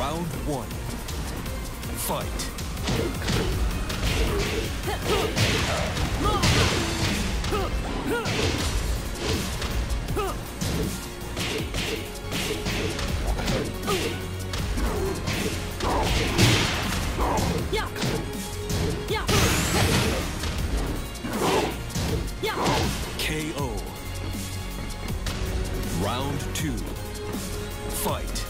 Round one. Fight. Yeah. Yeah. Yeah. KO. Round two. Fight.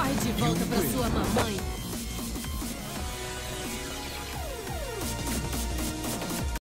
Corre de volta pra sua mamãe.